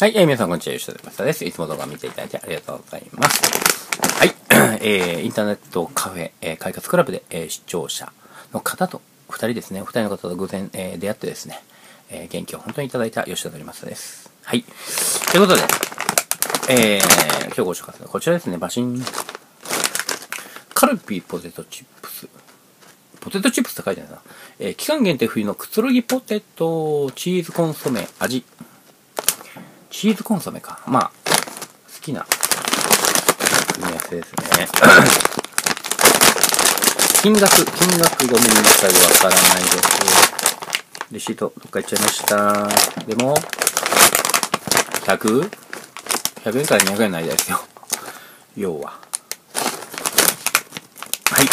はい、えー、皆さんこんにちは、吉田正です。いつも動画見ていただいてありがとうございます。はい、えー、インターネットカフェ、えー、快活クラブで、えー、視聴者の方と、二人ですね、二人の方と偶然、えー、出会ってですね、えー、元気を本当にいただいた吉田正です。はい。ということで、えー、今日ご紹介するのはこちらですね、バシン。カルピーポテトチップス。ポテトチップスって書いてあるな。えー、期間限定冬のくつろぎポテトチーズコンソメ味。チーズコンソメか。まあ、好きな組み合わせですね。金額、金額ごめんなさい。わからないです。レシート、どっか行っちゃいました。でも、100?100 円から200円の間ですよ。要は。はい。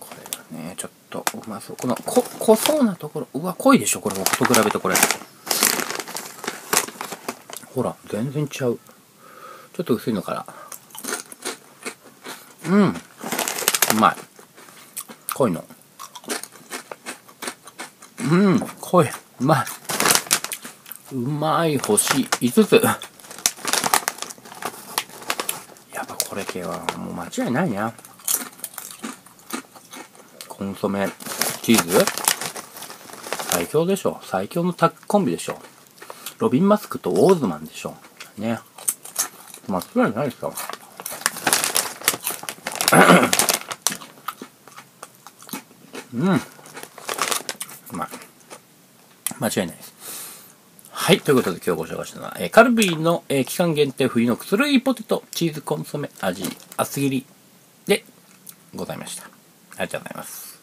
これがね、ちょっとうまそう。この、こ、濃そうなところ。うわ、濃いでしょこれ、僕と比べてこれ。ほら、全然ちゃう。ちょっと薄いのから。うん。うまい。濃いの。うん、濃い。うまい。うまい、星5つ。やっぱこれ系はもう間違いないな。コンソメ、チーズ最強でしょ。最強のタッグコンビでしょ。ロビン・マスクとオーズマンでしょ。ね。間違いないですよ。うん。うまい。間違いないです。はい。ということで今日ご紹介したのは、えー、カルビーの、えー、期間限定冬のくつろぎポテトチーズコンソメ味厚切りでございました。ありがとうございます。